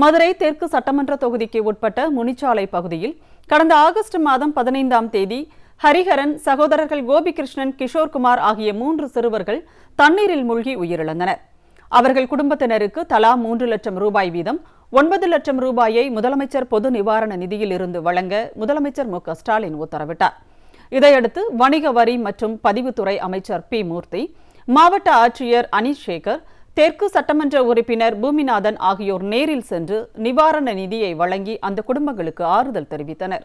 மதுரை தெற்கு சட்டமன்ற தொகுதிக்கு உட்பட்ட முனிச்சாலை பகுதியில் கடந்த ஆகஸ்ட் மாதம் பதினைந்தாம் தேதி ஹரிஹரன் சகோதரர்கள் கோபிகிருஷ்ணன் கிஷோர்குமார் ஆகிய மூன்று சிறுவர்கள் தண்ணீரில் மூழ்கி உயிரிழந்தனர். அவர்கள் குடும்பத்தினருக்கு தலா மூன்று லட்சம் ரூபாய் வீதம் ஒன்பது லட்சம் ரூபாயை முதலமைச்சர் பொது நிவாரண நிதியில் இருந்து வழங்க முதலமைச்சர் மு. ஸ்டாலின் உத்தரவிட்டார். இதையடுத்து வணிக வரி மற்றும் பதிவுத்துறை அமைச்சர் பி. மூர்த்தி மாவட்ட ஆட்சியர் அனீஷ் சேகர் தெற்கு சட்டமன்ற உறுப்பினர் பூமிநாதன் ஆகியோர் நேரில் சென்று நிவாரண நிதியை வழங்கி அந்த குடும்பங்களுக்கு ஆறுதல் தெரிவித்தனர்.